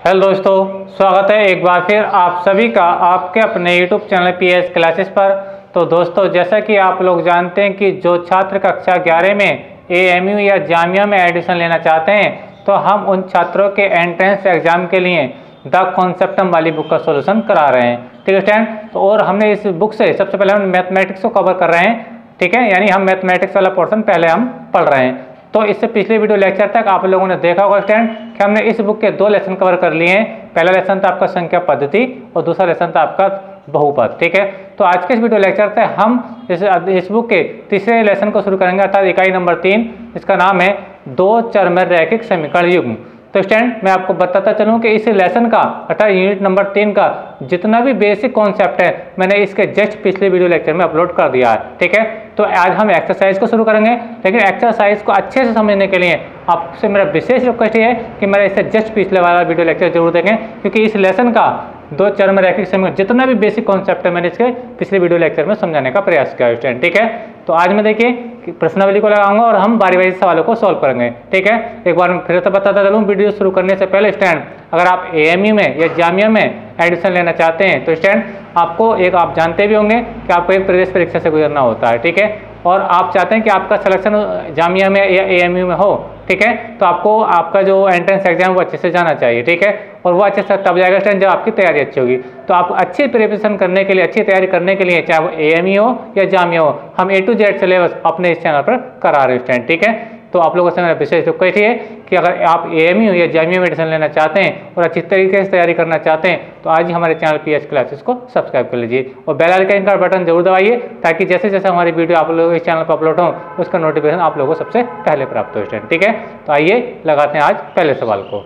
Hello दोस्तों, स्वागत है एक बार फिर आप सभी का आपके अपने YouTube channel P S classes पर। तो दोस्तों, जैसा कि आप लोग जानते हैं कि जो छात्र कक्षा 11 में ए एम यू या जामिया में एडमिशन लेना चाहते हैं तो हम उन छात्रों के एंट्रेंस एग्ज़ाम के लिए द कॉन्सेप्टम वाली बुक का सोल्यूशन करा रहे हैं। ठीक है स्टैंड तो और हमने इस बुक से सबसे पहले हम मैथमेटिक्स को कवर कर रहे हैं। ठीक है, यानी हम मैथमेटिक्स वाला पोर्सन पहले हम पढ़ रहे हैं। तो इससे पिछले वीडियो लेक्चर तक आप लोगों ने देखा होगा स्टैंड कि हमने इस बुक के दो लेसन कवर कर लिए हैं। पहला लेसन था आपका संख्या पद्धति और दूसरा लेसन था आपका बहुपद, ठीक है? तो आज के इस वीडियो लेक्चर से हम इस इस बुक के तीसरे लेसन को शुरू करेंगे, अर्थात इकाई नंबर तीन इसका नाम है दो चरम रैखिक समीकरण युग्म। तो स्टैंड, मैं आपको बताता चलूँ कि इस लेसन का अर्थात यूनिट नंबर तीन का, जितना भी बेसिक कॉन्सेप्ट है, मैंने इसके जस्ट पिछले वीडियो लेक्चर में अपलोड कर दिया है, ठीक है? तो आज हम एक्सरसाइज को शुरू करेंगे, लेकिन एक्सरसाइज को अच्छे से समझने के लिए आपसे मेरा विशेष रिक्वेस्ट ये है कि मेरा इससे जस्ट पिछले वाला वीडियो लेक्चर ज़रूर देखें, क्योंकि इस लेसन का दो चरम रैखिक समीकरण जितना भी बेसिक कॉन्सेप्ट है मैंने इसके पिछले वीडियो लेक्चर में समझाने का प्रयास किया स्टूडेंट ठीक है? तो आज मैं देखिए प्रश्नावली को लगाऊँगा और हम बारी बारी सवालों को सॉल्व करेंगे। ठीक है? एक बार फिर से बताता चलूँ, वीडियो शुरू करने से पहले स्टैंड, अगर आप ए में या जामिया में एडमिशन लेना चाहते हैं तो स्टैंड, आपको एक, आप जानते भी होंगे कि आपको एक प्रवेश परीक्षा से गुजरना होता है, ठीक है? और आप चाहते हैं कि आपका सलेक्शन जामिया में या ए में हो ठीक है? तो आपको आपका जो एंट्रेंस एग्ज़ाम वो अच्छे से जाना चाहिए, ठीक है? और वो अच्छे से तब जाएगा स्टैंड जब आपकी तैयारी अच्छी होगी। तो आप अच्छी प्रिपरेशन करने के लिए, अच्छी तैयारी करने के लिए, चाहे वो ए हो या जामिया हो, हम ए टू जेड सिलेबस अपने इस चैनल पर करा रहे हैं स्टैंड ठीक है? तो आप लोगों से मेरा विशेष रिक्वेस्ट है कि अगर आप ए यू या जामिया मेडिसिन लेना चाहते हैं और अच्छी तरीके से तैयारी करना चाहते हैं तो आज ही हमारे चैनल पी एस क्लासेस को सब्सक्राइब कर लीजिए और बेल आइकन का बटन ज़रूर दबाइए ताकि जैसे जैसे हमारी वीडियो आप लोग इस चैनल पर अपलोड हो, उसका नोटिफिकेशन आप लोगों को सबसे पहले प्राप्त हो स्टैंड ठीक है? तो आइए लगाते हैं आज पहले सवाल को।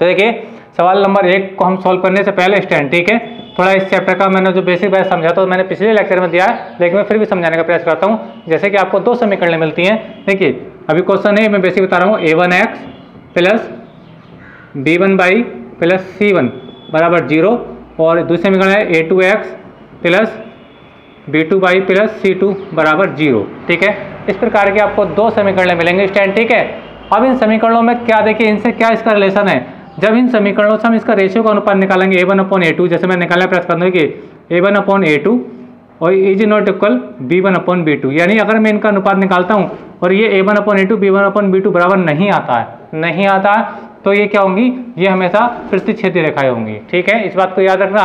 तो देखिए, सवाल नंबर एक को हम सॉल्व करने से पहले स्टैंड ठीक है? थोड़ा इस चैप्टर का मैंने जो बेसिक बात समझा तो मैंने पिछले लेक्चर में दिया है, लेकिन मैं फिर भी समझाने का प्रयास करता हूँ। जैसे कि आपको दो समीकरण मिलती हैं, देखिए अभी क्वेश्चन है मैं बेसिक बता रहा हूँ। A one X plus B one Y plus C one बराबर ज़ीरो और दूसरे समीकरण है A two X plus B two Y plus C two बराबर ज़ीरो ठीक है? इस प्रकार के आपको दो समीकरण मिलेंगे। स्टैंड ठीक है? अब इन समीकरणों में क्या देखिए, इनसे क्या इसका रिलेशन है? जब इन समीकरणों से हम इसका रेशियो का अनुपात निकालेंगे A one upon A two जैसे मैं निकालने प्रयास करता हूँ कि A one upon A two और is not equal B one upon B two यानी अगर मैं इनका अनुपात निकालता हूँ और ये A one upon A two B one upon B two बराबर नहीं आता है, नहीं आता है तो ये क्या होंगी? ये हमेशा प्रतिच्छेदी रेखाएँ होंगी। ठीक है? इस बात को याद रखना।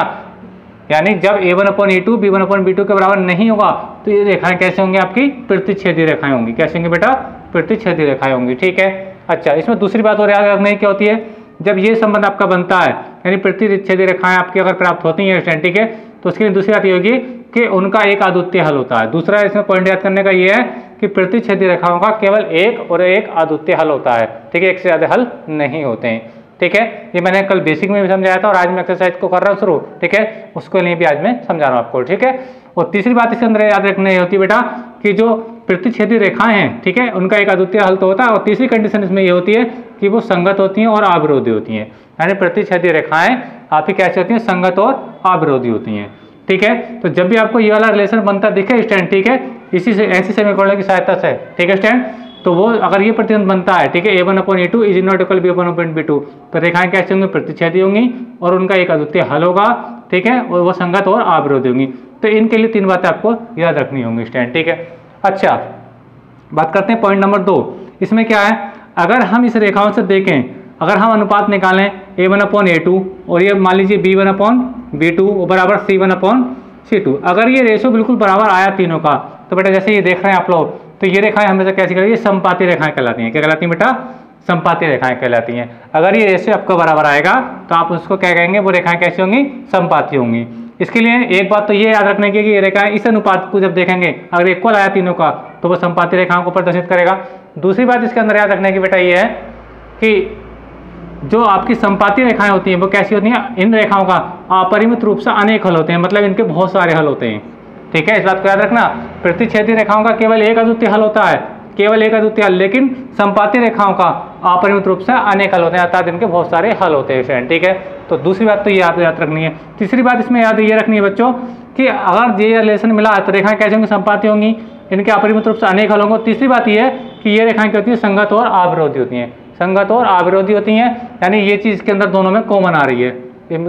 यानी जब A one upon A two B one upon B two के बराबर नहीं होगा तो ये रेखाएँ कैसे होंगी आपकी? प्रतिच्छेदी रेखाएँ होंगी। कैसे होंगी बेटा? प्रतिच्छेदी रेखाएँ होंगी। ठीक है? अच्छा इसमें दूसरी बात और याद रखने की क्या होती है? जब ये संबंध आपका बनता है, यानी प्रतिच्छेदी रेखाएँ आपकी अगर प्राप्त होती हैं, ठीक है? तो उसके लिए दूसरी बात ये होगी कि उनका एक अद्वितीय हल होता है। दूसरा इसमें पॉइंट याद करने का ये है कि प्रतिच्छेदी रेखाओं का केवल एक और एक आदित्य हल होता है। ठीक है, एक से ज़्यादा हल नहीं होते हैं। ठीक है, ये मैंने कल बेसिक में भी समझाया था और आज मैं एक्सरसाइज को कर रहा हूँ शुरू। ठीक है, उसको लिए भी आज मैं समझा रहा हूँ आपको। ठीक है, और तीसरी बात इसके अंदर याद रखनी होती है बेटा कि जो प्रतिच्छेदी रेखाएँ हैं, ठीक है, उनका एक अद्वितीय हल तो होता है और तीसरी कंडीशन इसमें ये होती है कि वो संगत होती हैं और अविरोधी होती हैं। यानी प्रतिच्छेदी रेखाएँ आपकी कैसी होती हैं, संगत और अविरोधी होती हैं। ठीक है? तो जब भी आपको ये वाला रिलेशन बनता दिखे स्टैंड ठीक है? इसी से, ऐसी समीकरणों की सहायता से, ठीक है स्टैंड तो वो अगर ये प्रतिबंध बनता है, ठीक है? A one upon A two is not equal B one upon B two तो रेखाएँ कैसे होंगी? प्रतिच्छेदी होंगी और उनका एक अद्वितीय हल होगा, ठीक है? और वो संगत और अविरोधी होंगी। तो इनके लिए तीन बातें आपको याद रखनी होंगी स्टैंड ठीक है? अच्छा बात करते हैं पॉइंट नंबर दो इसमें क्या है? अगर हम इस रेखाओं से देखें, अगर हम अनुपात निकालें A one upon A two और ये मान लीजिए B one upon B two और बराबर C one upon C two अगर ये रेशो बिल्कुल बराबर आया तीनों का तो बेटा जैसे ये देख रहे हैं आप लोग तो ये रेखाएँ हमेशा कैसी है संपाती रेखाएँ कहलाती हैं। क्या कहलाती हैं बेटा? संपाती रेखाएँ कहलाती हैं। अगर ये रेशो आपका बराबर आएगा तो आप उसको क्या कहेंगे? वो रेखाएँ कैसी होंगी? संपाती होंगी। इसके लिए एक बात तो ये याद रखने की कि ये रेखाएँ इस अनुपात को जब देखेंगे, अगर इक्वल आया तीनों का तो वो संपाती रेखाओं को प्रदर्शित करेगा। दूसरी बात इसके अंदर याद रखने की बेटा ये है कि जो आपकी संपाती रेखाएँ होती हैं, वो कैसी होती हैं? इन रेखाओं का अपरिमित रूप से अनेक हल होते हैं मतलब इनके बहुत सारे हल होते हैं। ठीक है, इस बात को याद रखना, प्रतिच्छेदी रेखाओं का केवल एक अद्वितीय हल होता है, केवल एक अद्वितीय हल, लेकिन संपाती रेखाओं का अपरिमित रूप से अनेक हल होते हैं, अर्थात इनके बहुत सारे हल होते हैं फ्रेंड ठीक है? तो दूसरी बात तो ये याद याद रखनी है। तीसरी बात इसमें याद ये रखनी है बच्चों, कि अगर ये रिलेशन मिला तो रेखाएँ कैसे होंगी? संपाती होंगी। इनके अपरिमित रूप से अनेक हल होंगे। तीसरी बात यह है कि ये रेखाएँ क्या होती है? संगत और अविरोधी होती हैं। संगत और अविरोधी होती हैं, यानी ये चीज़ के अंदर दोनों में कॉमन आ रही है।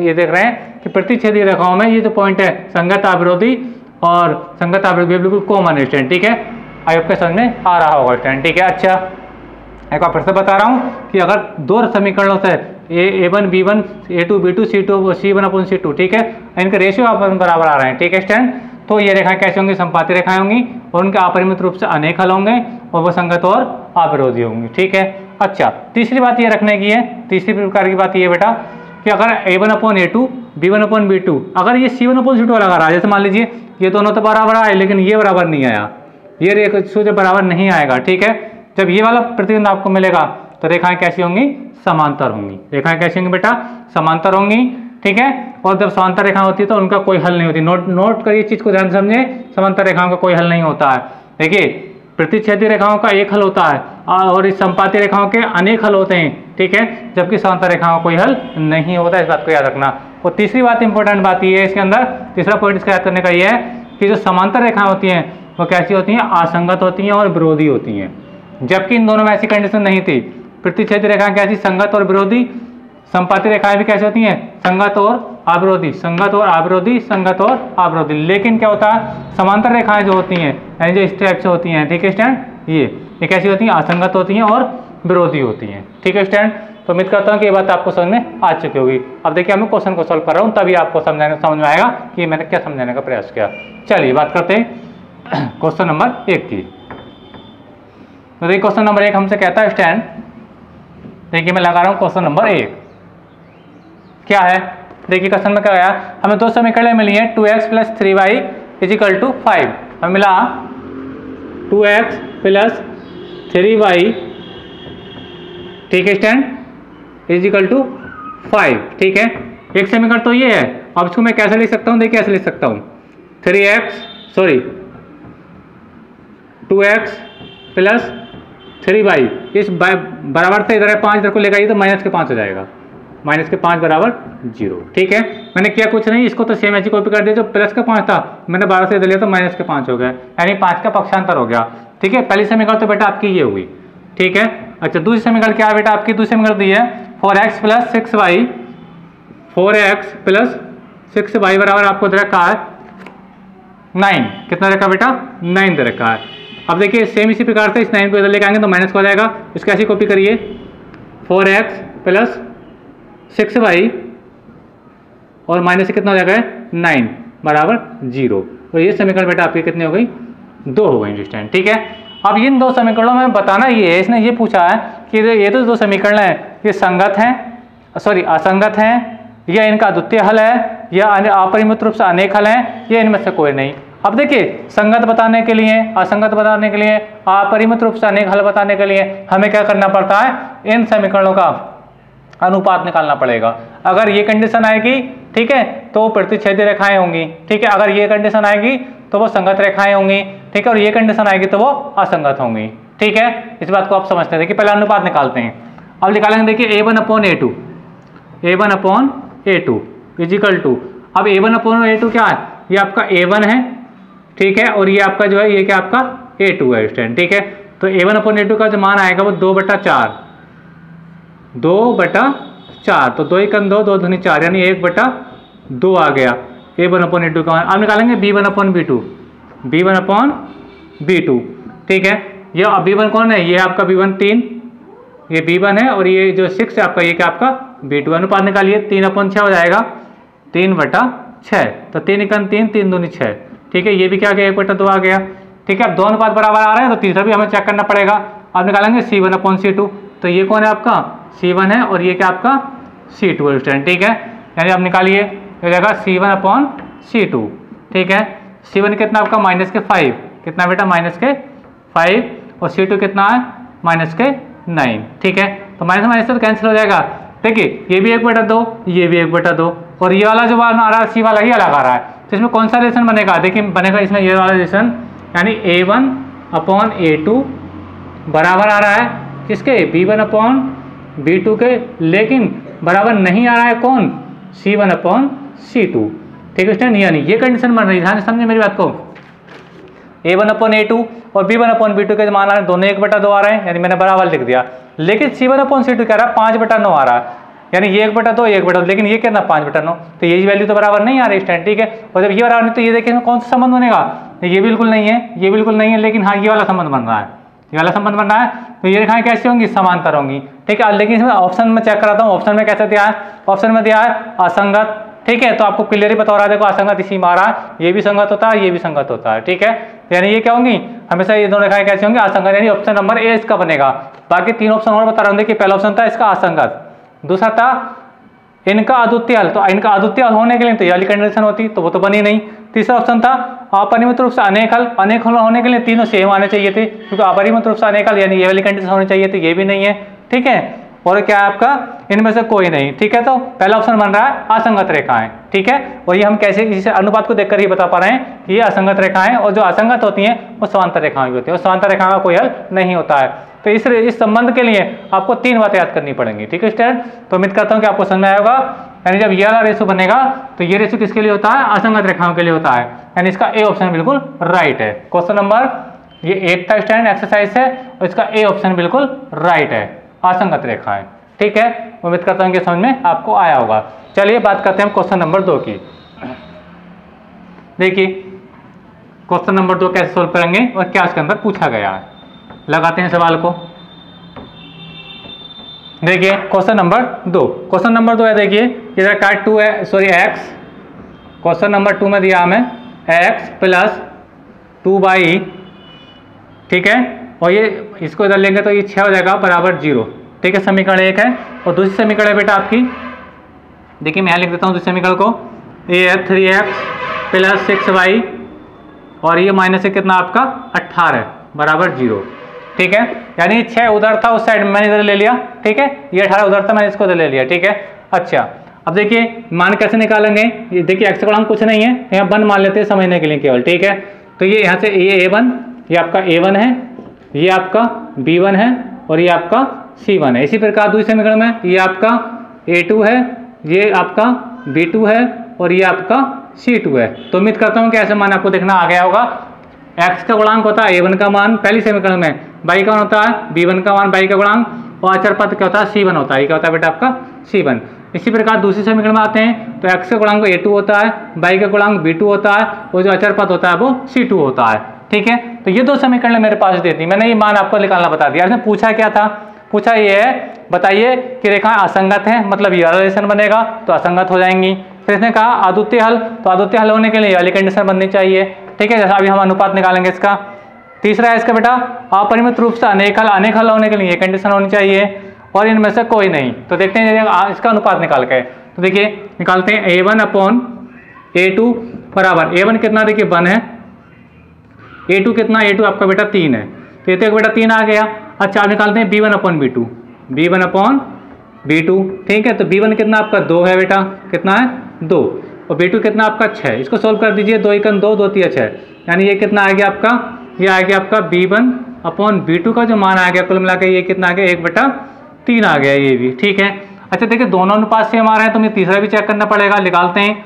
ये देख रहे हैं कि प्रतिच्छेदी रेखाओं में ये जो पॉइंट है, संगत अविरोधी और संगत अविरोधी बिल्कुल कॉमन है स्टैंड ठीक है? आई आपके समझ में आ रहा होगा स्टैंड ठीक है? अच्छा एक बार फिर से बता रहा हूँ कि अगर दो समीकरणों से A A one B one A two B two C two C one upon C two ठीक है? इनके रेशियो अपन बराबर आ रहे हैं, ठीक है स्टैंड तो ये रेखाएँ कैसे होंगी? संपाती रेखाएँ होंगी और उनके अपरिमित रूप से अनेक हल होंगे और वो संगत और अविरोधी होंगी, ठीक है? अच्छा तीसरी बात ये रखने की है, तीसरी प्रकार की बात ये बेटा, कि अगर a one upon a two b one upon b two अगर ये c one upon c two लगा रहा है जैसे मान लीजिए, ये दोनों तो बराबर आए, लेकिन ये बराबर नहीं आया। ये रेखा बराबर नहीं आएगा, ठीक है? जब ये वाला प्रतिबंध आपको मिलेगा तो रेखाएँ कैसी होंगी? समांतर होंगी। रेखाएँ कैसी होंगी बेटा? समांतर होंगी, ठीक है? और जब समांतर रेखा होती है तो उनका कोई हल नहीं होती। नोट नोट करिए चीज़ को ध्यान समझे, समांतर रेखाओं का कोई हल नहीं होता है। देखिए प्रतिच्छेदी रेखाओं का एक हल होता है और इस संपाती रेखाओं के अनेक हल होते हैं, ठीक है? जबकि समांतर रेखाओं का कोई हल नहीं होता, इस बात को याद रखना। और तीसरी बात इंपॉर्टेंट बात यह है इसके अंदर, तीसरा पॉइंट इसका याद करने का यह है कि जो समांतर रेखाएँ होती हैं, वो कैसी होती हैं? असंगत होती हैं और विरोधी होती हैं। जबकि इन दोनों में ऐसी कंडीशन नहीं थी। प्रतिच्छेद रेखाएँ कैसी? संगत और विरोधी। संपाती रेखाएँ भी कैसी होती हैं? संगत और अविरोधी, संगत और अविरोधी, संगत और अविरोधी। लेकिन क्या होता है? समांतर रेखाएँ जो होती हैं, यानी जो इस टाइप से होती हैं, ठीक है स्टैंड? ये ये कैसी होती हैं? असंगत होती हैं और विरोधी होती हैं, ठीक है स्टैंड? तो उम्मीद करता हूँ कि ये बात आपको समझ में आ चुकी होगी। अब देखिए मैं क्वेश्चन को सॉल्व कर रहा हूँ, तभी आपको समझाने, समझ में आएगा कि मैंने क्या समझाने का प्रयास किया। चलिए, बात करते हैं क्वेश्चन नंबर एक की। तो देखिए क्वेश्चन नंबर एक हमसे कहता है, स्टैंड, देखिए, मैं लगा रहा हूँ क्वेश्चन नंबर एक। क्या है? देखिए क्वेश्चन में क्या आया? हमें दो समीकरण मिली है two x plus three y equal to five हमें मिला two x plus three y ठीक है स्टैंड इजिकल टू फाइव ठीक है? एक समीकरण तो ये है। अब इसको मैं कैसे लिख सकता हूँ? देखिए कैसे लिख सकता हूँ। Three x sorry two x plus three y इस बराबर से इधर है पाँच, इधर को लेकर आइए तो माइनस के पाँच हो जाएगा। माइनस के पाँच बराबर ज़ीरो। ठीक है? मैंने किया कुछ नहीं, इसको तो सेम ऐसी कॉपी कर दिया, जो प्लस का पाँच था, मैंने बारह से लिया तो माइनस के पाँच हो गया। यानी पाँच का पक्षांतर हो गया। ठीक है? पहली समीकरण तो बेटा आपकी ये हुई। ठीक है? अच्छा दूसरी समीकरण क्या है बेटा? आपकी दूसरी समीकरण दी है। Four x plus six y four x plus six y बराबर आपको दे रखा है नाइन कितना रखा बेटा? नाइन दे रखा है। अब देखिए सेम इसी प्रकार से इस नाइन को इधर लेके आएँगे तो माइनस को आ जाएगा। इसको ऐसी कॉपी करिए। Four x plus six y और माइनस से कितना हो जाएगा? नाइन बराबर ज़ीरो। तो ये समीकरण बेटा आपकी कितनी हो गई? दो हो गई स्टैंड ठीक है? अब इन दो समीकरणों में बताना ये है, इसने ये पूछा है कि ये तो दो समीकरण हैं, ये संगत हैं सॉरी असंगत हैं, या इनका द्वितीय हल है, या अपरिमित रूप से अनेक हल हैं, या इनमें से कोई नहीं। अब देखिए, संगत बताने के लिए, असंगत बताने के लिए, अपरिमित रूप से अनेक हल बताने के लिए हमें क्या करना पड़ता है? इन समीकरणों का अनुपात निकालना पड़ेगा। अगर ये कंडीशन आएगी, ठीक है तो प्रतिच्छेदी रेखाएँ होंगी, ठीक है, अगर ये कंडीशन आएगी तो वो संगत रेखाएँ होंगी, ठीक है, और ये कंडीशन आएगी तो वो असंगत होंगी, ठीक है, इस बात को आप समझते हैं। देखिए, पहले अनुपात निकालते हैं। अब निकालेंगे, देखिए a one upon a two a one upon a two equal to अब a one upon a two क्या है? ये आपका ए वन है, ठीक है, और ये आपका जो है, ये क्या आपका ए टू है स्टैंड ठीक है। तो a one upon a two का जो मान आएगा, वो दो बटा चार। दो बटा चार तो दो एक दो दो धनी चार, यानी एक बटा दो आ गया। A one upon a two का, अब निकालेंगे b one upon b two. B one upon b two, ठीक है? ये अब बी वन कौन है? ये आपका बी वन तीन, ये बी वन है, और ये जो सिक्स है आपका, ये क्या आपका? B two. अनुपात निकालिए, तीन अपॉन छः हो जाएगा। तीन बटा छः तो तीन इकन तीन तीन दूनी छः ठीक है? ये भी क्या गया? एक बटा दो आ गया, ठीक है? अब दो अनुपात बराबर आ रहे हैं तो तीसरा भी हमें चेक करना पड़ेगा। अब निकालेंगे c one upon c two तो ये कौन है आपका? सी वन है और ये क्या आपका सी टू स्टूडेंट ठीक है? यानी आप निकालिए हो जाएगा c one upon c two ठीक है? सी वन कितना आपका? माइनस के फाइव कितना बेटा? माइनस के फाइव और सी टू कितना है? माइनस के नाइन ठीक है? तो माइनस माइनस से तो कैंसिल हो जाएगा। देखिए, ये भी एक बेटा दो, ये भी एक बेटा दो, और ये वाला जो बार आ रहा है सी वाला ही अलग आ रहा है। तो इसमें कौन सा रिलेशन बनेगा? देखिए, बनेगा इसमें ये वाला रिलेशन यानी a one upon a two बराबर आ रहा है, किसके? B one upon b two के, लेकिन बराबर नहीं आ रहा है कौन? C one upon c two ठीक है स्टैंड यानी ये कंडीशन बन रही है। समझे मेरी बात को। A one upon a two और b one upon b two के मान आ रहे हैं, दोनों एक बटा दो आ रहे हैं। यानी मैंने बराबर लिख दिया। लेकिन c one upon c two कह रहा है, पाँच बटा नौ आ रहा है। यानी ये एक बटा दो, एक बटा दो। लेकिन ये कितना पाँच बटा नौ। तो ये वैल्यू तो बराबर नहीं आ रही स्टैंड ठीक है? और जब ये बराबर नहीं तो ये देखिए कौन सा संबंध बनेगा? ये बिल्कुल नहीं है, ये बिल्कुल नहीं है, लेकिन हाँ ये वाला संबंध बन रहा है। ये वाला संबंध बन रहा है। तो ये रेखाएँ कैसी होंगी? समांतर होंगी। ठीक है, लेकिन इसमें ऑप्शन में चेक कराता हूँ। ऑप्शन में कैसे दिया है? ऑप्शन में दिया है असंगत। ठीक है तो आपको क्लियरली हो रहा है, देखो असंगत इसी मारा ये भी संगत होता है, ये भी संगत होता है। ठीक है, यानी ये क्या होंगी? हमेशा ये दोनों रेखाएँ कैसी होंगी? असंगत, यानी ऑप्शन नंबर ए इसका बनेगा। बाकी तीन ऑप्शन और बता रहा हूँ। देखिए, पहला ऑप्शन था इसका असंगत। दूसरा था इनका अद्वितीय तो इनका अद्वितीय होने के लिए तो ये वाली कंडीशन होती तो वो तो बनी नहीं। तीसरा ऑप्शन था अपरिमित रूप से अनेक हल अनेक हल होने के लिए तीनों सेम आने चाहिए थे, क्योंकि अपरिमित रूप से अनेक हल यानी ये वाली कंडीशन होनी चाहिए थी ये भी नहीं है, ठीक है? और क्या है आपका? इनमें से कोई नहीं, ठीक है? तो पहला ऑप्शन बन रहा है, असंगत रेखाएँ, ठीक है? और ये हम कैसे इस अनुपात को देखकर ही बता पा रहे हैं कि ये असंगत रेखाएँ, और जो असंगत होती हैं, वो समांतर रेखाएँ होती हैं। और समांतर रेखाओं का कोई हल नहीं होता है। तो इस इस संबंध के लिए आपको तीन बातें याद करनी पड़ेंगी, ठीक है, स्टूडेंट? तो उम्मीद करता हूँ कि आपको समझ आएगा यानी जब ये वाला रेशो बनेगा तो ये रेशो किसके लिए होता है? असंगत रेखाओं के लिए होता है। यानी इसका ए ऑप्शन बिल्कुल राइट है। क्वेश्चन नंबर ये एट था स्टैंड एक्सरसाइज है और इसका ए ऑप्शन बिल्कुल राइट है। असंगत रेखाएँ ठीक है? उम्मीद करता हूँ कि समझ में आपको आया होगा। चलिए बात करते हैं क्वेश्चन नंबर दो की। देखिए क्वेश्चन नंबर दो कैसे सोल्व करेंगे और क्या इसके अंदर पूछा गया है। लगाते हैं सवाल को। देखिए क्वेश्चन नंबर दो। क्वेश्चन नंबर दो है, देखिए, इधर काट टू है sorry x question number two में दिया हमें एक्स प्लस टू बाई ठीक है? और ये, इसको इधर लेंगे तो ये छः हो जाएगा, बराबर ज़ीरो ठीक है, समीकरण एक है। और दूसरी समीकरण है बेटा आपकी, देखिए, मैं लिख देता हूँ दूसरी समीकरण को। ये है three x plus six y और ये माइनस है कितना आपका? अट्ठारह बराबर ज़ीरो ठीक है? यानी छः उधर था, उस साइड मैंने इधर ले लिया, ठीक है? ये अठारह उधर था, मैंने इसको इधर ले लिया, ठीक है? अच्छा अब देखिए, मान कैसे निकालेंगे? ये देखिए एक्स गुणांक कुछ नहीं है, यहाँ वन मान लेते हैं समझने के लिए केवल, ठीक है? तो ये यहाँ से ये ए वन, ये आपका ए वन है, ये आपका बी वन है, और ये आपका सी वन है। इसी प्रकार दूसरे समीकरण में, ये आपका ए टू है, ये आपका बी टू है, और ये आपका सी टू है। तो उम्मीद करता हूँ कि ऐसे मान आपको देखना आ गया होगा। एक्स का गुणांक होता है ए वन का मान, पहली समीकरण में बाई का होता है बी वन का मान बाई का गुणांक, और अचर पद क्या होता है? सी वन होता है। ये क्या होता है बेटा आपका? C one. इसी प्रकार दूसरी समीकरण में आते हैं तो एक्स का गुणांक ए टू होता है बाई का गुणांक बी टू होता है और जो अचर पद होता है वो सी टू होता है। ठीक है? तो ये दो समीकरण मेरे पास दे दी। मैंने ये मान आपको निकालना बता दिया। पूछा क्या था? पूछा ये है, बताइए कि रेखाएँ असंगत है मतलब ये रिलेशन बनेगा तो असंगत हो जाएँगी। फिर इसने कहा, आदित्य हल। तो आदित्य हल होने के लिए वाली कंडीशन बननी चाहिए। ठीक है, जैसा अभी हम अनुपात निकालेंगे इसका। तीसरा है इसका बेटा, अपरिमित रूप से अनेक हल अनेक हल होने के लिए कंडीशन होनी चाहिए और इनमें से कोई नहीं। तो देखते हैं इसका अनुपात निकाल के। तो देखिए, निकालते हैं a one upon a two बराबर। ए वन कितना, देखिए वन है। ए टू कितना ए टू आपका बेटा तीन है। तो ये तो एक बेटा तीन आ गया। अच्छा आप निकालते हैं b one upon b two b one upon b two ठीक है तो बी वन कितना आपका दो है बेटा। कितना है? दो। और बी टू कितना आपका छः इसको सोल्व कर दीजिए, दो एकन दो दो तीन छः यानी ये कितना आ गया आपका? ये आ गया आपका b one upon b two का जो मान आ गया, कुल मिला के ये कितना आ गया? एक बेटा तीन आ गया ये भी, ठीक है? अच्छा देखिए, दोनों अनुपात सेम आ हैं तो मुझे तीसरा भी चेक करना पड़ेगा। निकालते हैं।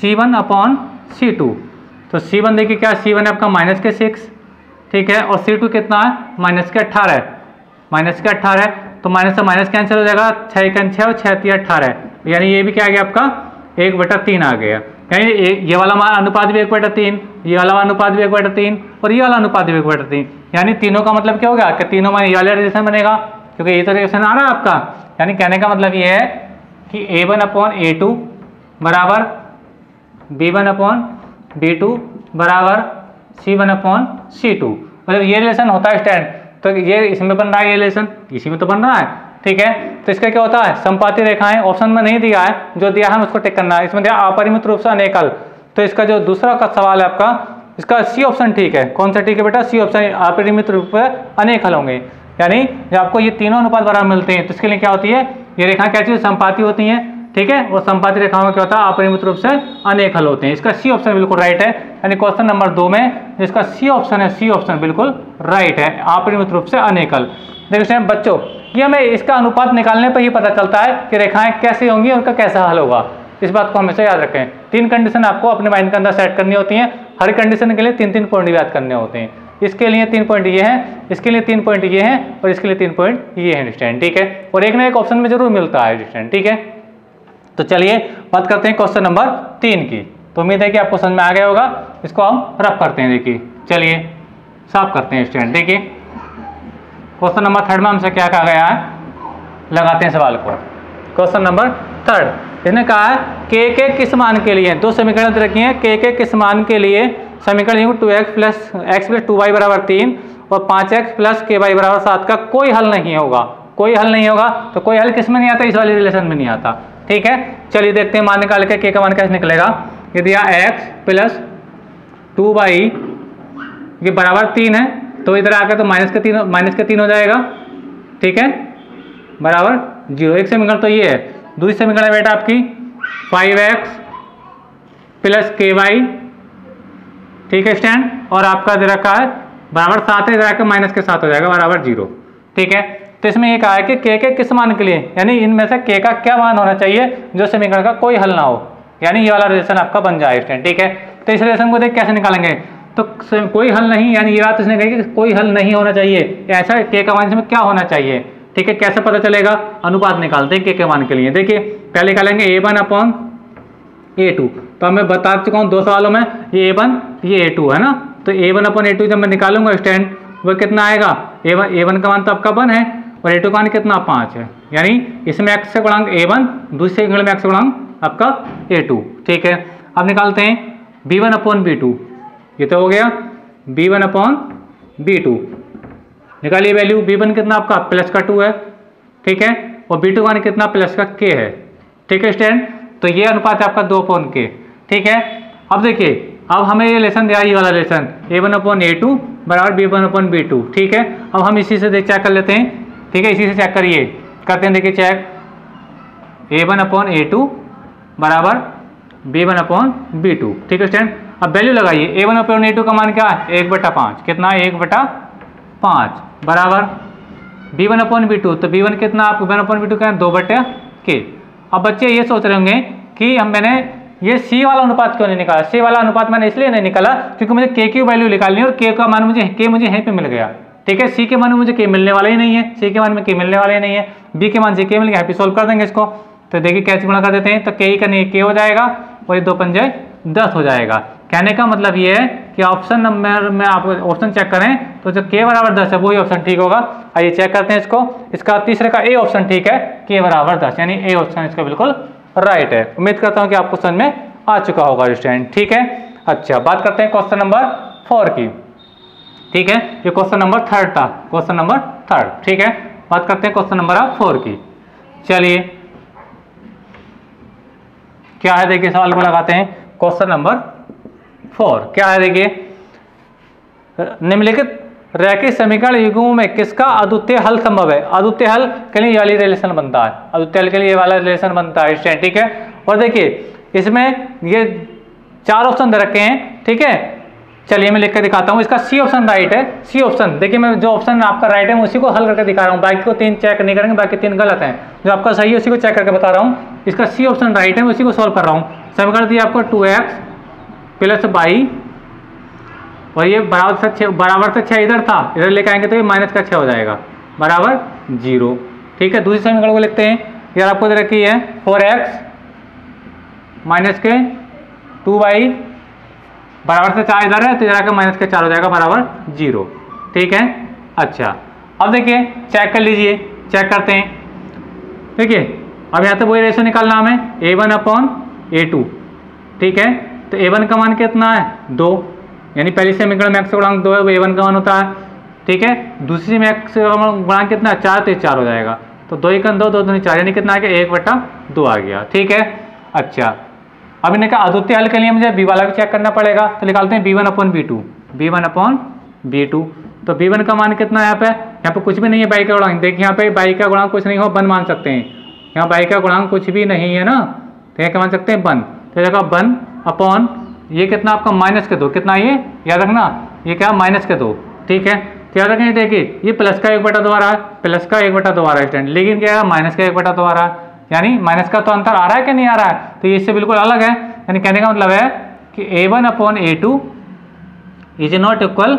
C one upon c two तो सी वन देखिए क्या सी वन है आपका माइनस के सिक्स ठीक है? और सी टू कितना है? माइनस के अट्ठारह माइनस के अट्ठारह तो माइनस से माइनस कैंसिल हो जाएगा। छः एक छः और छः तीन अट्ठारह यानी ये भी क्या आ गया आपका? एक बटा तीन आ गया। यानी ये वाला अनुपात भी एक बटा तीन, ये वाला अनुपात भी एक बटा तीन, और ये वाला अनुपात भी एक बटा तीन। यानी तीनों का मतलब क्या होगा? कि तीनों में ये वाला रिलेशन बनेगा, क्योंकि ये तो रिलेशन आ रहा है आपका। यानी कहने का मतलब ये है कि a one upon a two बराबर b one upon b two बराबर c one upon c two मतलब ये रिलेशन होता है स्टैंड तो ये इसमें बन रहा है ये रिलेशन इसी में तो बन रहा है। ठीक है? तो इसका क्या होता है? संपाती रेखाएँ ऑप्शन में नहीं दिया है, जो दिया है उसको टेक करना है। इसमें दिया अपरिमित रूप से अनेकल। तो इसका जो दूसरा का सवाल है आपका, इसका सी ऑप्शन ठीक है। कौन सा ठीक है बेटा? सी ऑप्शन अपरिमित रूप से अनेक होंगे। यानी जब आपको ये तीनों अनुपात बराबर मिलते हैं तो इसके लिए क्या होती है? ये रेखा क्या चीज़ संपाती होती है। ठीक है? और संपाती रेखाओं में क्या होता है? अपरिमित रूप से अनेक हल होते हैं। इसका सी ऑप्शन बिल्कुल राइट है। यानी क्वेश्चन नंबर दो में जिसका सी ऑप्शन है सी ऑप्शन बिल्कुल राइट है। अपरिमित रूप से अनेक हल देखिए बच्चों ये हमें इसका अनुपात निकालने पर ही पता चलता है कि रेखाएँ कैसे होंगी उनका कैसा हल होगा। इस बात को हमेशा याद रखें। तीन कंडीशन आपको अपने माइंड के अंदर सेट करनी होती हैं। हर कंडीशन के लिए तीन तीन पॉइंट याद करने होते हैं। इसके लिए तीन पॉइंट ये हैं, इसके लिए तीन पॉइंट ये हैं और इसके लिए तीन पॉइंट ये हैं स्टैंड ठीक है? और एक ना एक ऑप्शन में ज़रूर मिलता है स्टैंड ठीक है? तो चलिए, बात करते हैं क्वेश्चन नंबर तीन की। तो उम्मीद है कि आपको समझ में आ गया होगा। इसको हम रफ करते हैं, देखिए। चलिए, साफ़ करते हैं स्टैंड देखिए। क्वेश्चन नंबर थर्ड में हमसे क्या कहा गया है? लगाते हैं सवाल को। Question number third. इसने कहा है के के किस मान के लिए? दो समीकरण रखी हैं। के के किस मान के लिए? समीकरण two x plus x plus two y बराबर तीन और पाँच एक्स प्लस के वाई बराबर सात का कोई हल नहीं होगा। कोई हल नहीं होगा तो कोई हल किसमें नहीं आता? इस वाले रिलेशन में नहीं आता। ठीक है? चलिए देखते हैं मान निकाल के के का मान कैसे निकलेगा। यदि एक्स प्लस टू वाई ये बराबर तीन है। तो इधर आकर तो माइनस के तीन माइनस के तीन हो जाएगा। ठीक है? बराबर? ज़ीरो। एक समीकरण तो ये है। दूसरी समीकरण है बेटा आपकी। Five x plus k y ठीक है स्टैंड और आपका दे रखा है। बराबर सात है, इधर आकर माइनस के साथ हो जाएगा, बराबर ज़ीरो। ठीक है? तो इसमें ये कहा है कि के के किस मान के लिए? यानी इनमें से के का क्या मान होना चाहिए जो समीकरण का कोई हल ना हो? यानी ये वाला रिलेशन आपका बन जाए स्टैंड ठीक है? तो इस रिलेशन को देख कैसे निकालेंगे? तो कोई हल नहीं, यानी ये बात उसने कही कि कोई हल नहीं होना चाहिए। ऐसा के का मान इसमें क्या होना चाहिए? ठीक है, कैसे पता चलेगा? अनुपात निकालते हैं के के मान के लिए। देखिए, पहले निकालेंगे a one upon a two तो अब मैं बता चुका हूँ दो सवालों में, ये ए वन ये ए टू है ना? तो a one upon a two जब मैं निकालूँगा स्टैंड वो कितना आएगा? ए वन ए वन का मान तो आपका वन है? और ए टू का मान कितना? पाँच है। यानी इसमें एक्स से गुणांक ए वन दूसरे में एक्स गुणांक आपका ए टू ठीक है, अब निकालते हैं b one upon b two ये तो हो गया b one upon b two निकालिए वैल्यू बी वन कितना आपका? प्लस का टू है। ठीक है? और बी टू वन कितना? प्लस का के है। ठीक है स्टैंड तो ये अनुपात है आपका दो अपॉन के ठीक है? अब देखिए, अब हमें ये लेसन दिया, ये वाला lesson a one upon a two बराबर b one upon b two ठीक है? अब हम इसी से चेक कर लेते हैं। ठीक है? इसी से चेक करिए। करते हैं, देखिए check a one upon a two बराबर b one upon b two ठीक है स्टैंड अब वैल्यू लगाइए। A one upon a two का मान क्या है? एक बटा पाँच। कितना? है एक बटा पाँच। बराबर? B one upon b two तो बी वन कितना आप वन अपॉन बी टू क्या दो बटे के। अब बच्चे ये सोच रहे होंगे कि हम मैंने ये सी वाला अनुपात क्यों नहीं निकाला? सी वाला अनुपात मैंने इसलिए नहीं निकाला क्योंकि मुझे के की वैल्यू निकालनी है और के का मान मुझे के मुझे यहीं पे मिल गया। ठीक है? सी के मान में मुझे के मिलने वाला ही नहीं है। सी के मान में के मिलने वाला ही नहीं है। बी के मान से के मिल गया। सोल्व कर देंगे इसको। तो देखिए कैसे गुणा कर देते हैं तो के ही का नहीं के हो जाएगा और ये दो पंजे दस हो जाएगा। कहने का मतलब ये है कि ऑप्शन नंबर में आप ऑप्शन चेक करें तो जो के बराबर दस है, वही ऑप्शन ठीक होगा। आइए चेक करते हैं इसको। इसका तीसरे का ए ऑप्शन ठीक है के बराबर दस, यानी ए ऑप्शन इसका बिल्कुल राइट है। उम्मीद करता हूँ कि आपको समझ में आ चुका होगा स्टूडेंट ठीक है? अच्छा बात करते हैं क्वेश्चन नंबर फोर की। ठीक है? ये क्वेश्चन नंबर थर्ड था। क्वेश्चन नंबर थर्ड ठीक है? बात करते हैं क्वेश्चन नंबर आप फोर की। चलिए। क्या है? देखिए, सवाल को लगाते हैं। क्वेश्चन नंबर फोर, क्या है देखिए? निम्नलिखित, रैखिक समीकरण युगों में किसका अद्वितीय हल संभव है? अद्वितीय हल के लिए वाली रिलेशन बनता है। अद्वितीय हल के लिए वाला रिलेशन बनता है ठीक है? और देखिए, इसमें ये चार ऑप्शन दे रखे हैं, ठीक है? चलिए, मैं लिख कर दिखाता हूँ। इसका सी ऑप्शन राइट है। सी ऑप्शन देखिए, मैं जो ऑप्शन आपका राइट है उसी को हल करके दिखा रहा हूँ। बाकी को तीन चेक नहीं करेंगे, बाकी तीन गलत हैं। जो आपका सही है, उसी को चेक करके बता रहा हूँ। इसका सी ऑप्शन राइट है उसी को सॉल्व कर रहा हूँ। समीकरण दिया आपको टू एक्स प्लस बाई और ये बराबर से छः बराबर से छः इधर था, इधर लेके आएँगे तो ये माइनस का छः हो जाएगा, बराबर ज़ीरो। ठीक है, दूसरी समीकरण को लिखते हैं। यार आपको इधर रखी है four x minus k two by बराबर से चार इधर है तो इधर आकर माइनस के चार हो जाएगा, बराबर ज़ीरो। ठीक है? अच्छा। अब देखिए चेक कर लीजिए। चेक करते हैं। देखिए, अब यहाँ से वही रेशो निकालना हमें a one upon a two ठीक है? तो ए का मान कितना है? दो। यानी पहली समीकरण में एक्स गुणांक दो है, वो ए का मान होता है। ठीक है? दूसरी में एक्स गुणांक कितना है? चार तो चार हो जाएगा। तो दो एक दो दो दो चार, यानी कितना आ गया? एक बटा दो आ गया। ठीक है? अच्छा। अब इन्हें कहा अद्वितीय हल के लिए मुझे बी वाला भी चेक करना पड़ेगा। तो निकालते हैं b one upon b two b one upon b two तो बी वन का मान कितना है यहाँ पे? यहाँ पे कुछ भी नहीं है बाई का गुणांक। देखिए यहाँ पे बाई का गुणांक कुछ नहीं हो, वन मान सकते हैं। यहाँ बाई का गुणांक कुछ भी नहीं है ना। तो यहाँ क्या मान सकते हैं? वन। तो जगह वन अपॉन ये कितना आपका माइनस के दो, कितना ये? याद रखना, ये क्या? माइनस के दो, ठीक है? तो याद रखें देखिए, ये प्लस का एक बटा दो आ रहा है, प्लस का एक बटा दो आ रहा है, स्टैंड। लेकिन क्या है, माइनस का एक बटा दो आ रहा है। यानी माइनस का तो अंतर आ रहा है कि नहीं आ रहा है? तो ये इससे बिल्कुल अलग है। यानी कहने का मतलब है कि a one upon a two is not equal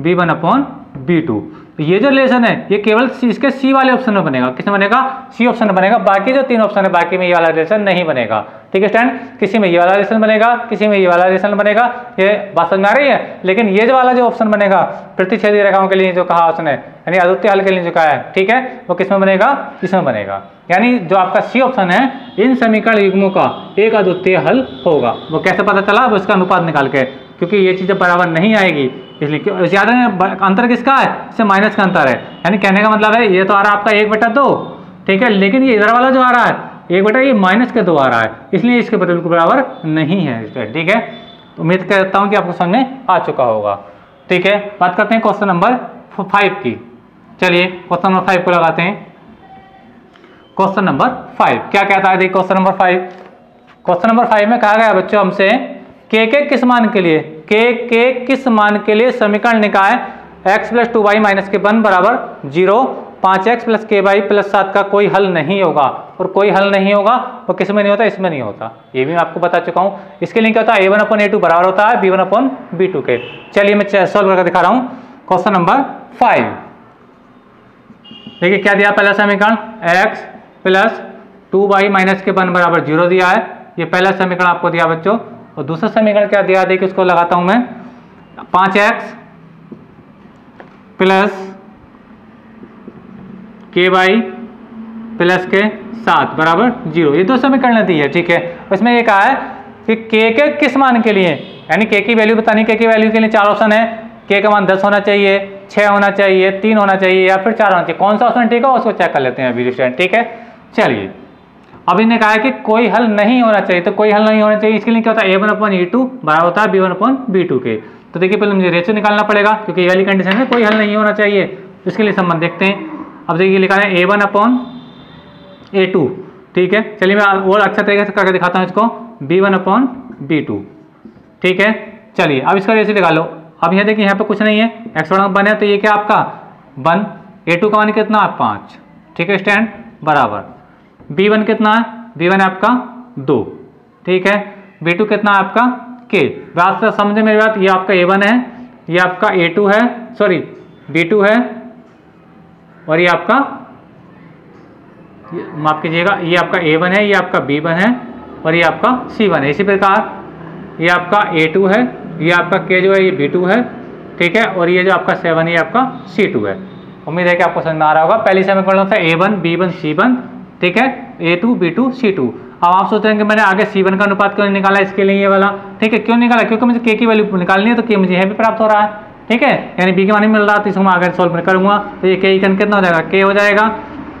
b one upon b two तो ये जो रिलेशन है, ये केवल इसके सी वाले ऑप्शन में बनेगा। किसमें बनेगा? सी ऑप्शन में बनेगा। बाकी जो तीन ऑप्शन है, बाकी में ये वाला रिलेशन नहीं बनेगा। ठीक है स्टैंड किसी में ये वाला रिलेशन बनेगा, किसी में ये वाला रिलेशन बनेगा। ये बात समझ में आ रही है? लेकिन ये जो वाला जो ऑप्शन बनेगा, प्रतिच्छेदी रेखाओं के लिए जो कहा है यानी अद्वितीय हल के लिए जो कहा है, ठीक है? वो किसमें बनेगा? इसमें बनेगा। यानी जो आपका सी ऑप्शन है, इन समीकरण युग्मों का एक अद्वितीय हल होगा। वो कैसे पता चला? वो इसका अनुपात निकाल के। क्योंकि ये चीज़ें बराबर नहीं आएगी इसलिए ज़्यादा अंतर किसका है? इससे माइनस का अंतर है। यानी कहने का मतलब है, ये तो आ रहा है आपका एक बटा दो, ठीक है? लेकिन ये इधर वाला जो आ रहा है, एक बटा ये माइनस के दो आ रहा है, इसलिए इसके बिल्कुल बराबर नहीं है ठीक है? उम्मीद करता हूँ कि आपको समझ में आ चुका होगा, ठीक है? बात करते हैं क्वेश्चन नंबर फाइव की। चलिए क्वेश्चन नंबर फाइव को लगाते हैं। क्वेश्चन नंबर फाइव क्या कहता है? देखिए question number five question number five में कहा गया बच्चों हमसे के के किस मान के लिए? के के किस मान के लिए समीकरण निकाय x plus two y minus k one बराबर ज़ीरो पाँच x plus k y plus सात का कोई हल नहीं होगा। और कोई हल नहीं होगा, वो किसमें नहीं होता? इसमें नहीं होता। ये भी मैं आपको बता चुका हूँ। इसके लिए क्या होता है? ए वन अपन ए टू बराबर होता है b one upon b two के। चलिए मैं सॉल्व करके दिखा रहा हूँ। क्वेश्चन नंबर फाइव देखिए, क्या दिया पहला समीकरण? X plus two y minus k one बराबर ज़ीरो दिया है। ये पहला समीकरण आपको दिया, बच्चों। और दूसरा समीकरण क्या दिया? देखिए उसको लगाता हूँ मैं। पाँच x plus k y plus k सात, बराबर ज़ीरो। ये दो समीकरण दी है, ठीक है? इसमें ये कहा है कि के के किस मान के लिए? यानी के की वैल्यू बतानी के की वैल्यू के लिए चार ऑप्शन है। के का मान दस होना चाहिए छः होना चाहिए, तीन होना चाहिए, या फिर चार होना चाहिए। कौन सा ऑप्शन ठीक है, उसको चेक कर लेते हैं अभी स्टूडेंट ठीक है? चलिए। अब इन्हें कहा है कि कोई हल नहीं होना चाहिए तो कोई हल नहीं होना चाहिए, इसके लिए क्या होता है? ए वन अपन ए टू बराबर होता है b one upon b two के। तो देखिए, पहले मुझे रेशियो निकालना पड़ेगा, क्योंकि ये वाली कंडीशन है, कोई हल नहीं होना चाहिए। इसके लिए संबंध देखते हैं। अब देखिए लिखा है a one upon a two ठीक है? चलिए, मैं और अच्छा तरीके से करके दिखाता हूँ इसको। B one upon b two ठीक है? चलिए, अब इसका रेशियो निकालो। अब यहाँ देखिए, यहाँ पे कुछ नहीं है। एक्स वन है तो ये क्या आपका? वन। ए टू का मान कितना? पाँच। ठीक है स्टैंड बराबर। बी वन कितना है? बी वन आपका दो। ठीक है? बी टू कितना है आपका? के बात से समझे मेरी बात, ये आपका ए वन है, ये आपका ए टू है सॉरी बी टू है, और ये आपका माफ़ कीजिएगा, ये आपका ए वन है, ये आपका बी वन है, और ये आपका सी वन है। इसी प्रकार, ये आपका ए टू है, ये आपका के जो है, ये बी टू है, ठीक है? और ये जो आपका सेवन ये आपका सी टू है। उम्मीद है कि आपको समझ में आ रहा होगा। पहली समीकरण था a one b one c one ठीक है? A two b two c two अब आप सोच रहे हैं कि मैंने आगे सी वन का अनुपात क्यों निकाला इसके लिए ये वाला? ठीक है, क्यों निकाला? क्योंकि मुझे के की वैल्यू निकालनी है तो के मुझे यहाँ भी प्राप्त हो रहा है। ठीक है? यानी बी के मान मिल रहा है तो इसको मैं आगे सॉल्व करूँगा। तो ये के कन कितना हो जाएगा? के हो जाएगा।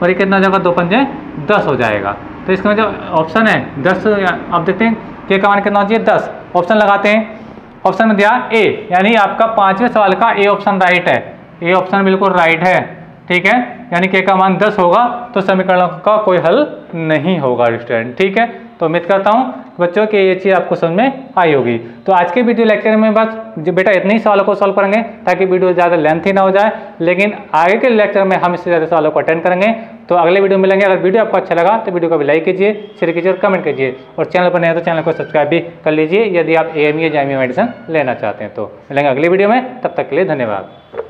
और ये कितना हो जाएगा? दो पंजे दस हो जाएगा। तो इसका जो ऑप्शन है, दस, आप देखते हैं के का मान कितना हो चाहिए दस। ऑप्शन लगाते हैं। ऑप्शन दिया ए यानी आपका पाँचवें सवाल का ए ऑप्शन राइट है। ए ऑप्शन बिल्कुल राइट है। ठीक है? यानी के का मान 10 होगा तो समीकरण का कोई हल नहीं होगा स्टूडेंट ठीक है? तो उम्मीद करता हूँ बच्चों की ये चीज़ आपको समझ में आई होगी। तो आज के वीडियो लेक्चर में बस बेटा इतने ही सवालों को सॉल्व करेंगे, ताकि वीडियो ज़्यादा लेंथी ना हो जाए। लेकिन आगे के लेक्चर में हम इससे ज़्यादा सवालों को अटेंड करेंगे। तो अगले वीडियो मिलेंगे। अगर वीडियो आपको अच्छा लगा तो वीडियो को भी लाइक कीजिए शेयर कीजिए और कमेंट कीजिए। और चैनल पर नहीं तो चैनल को सब्सक्राइब भी कर लीजिए, यदि आप ए एम या जामिया मेडिसन लेना चाहते हैं तो। मिलेंगे अगले वीडियो में। तब तक के लिए धन्यवाद।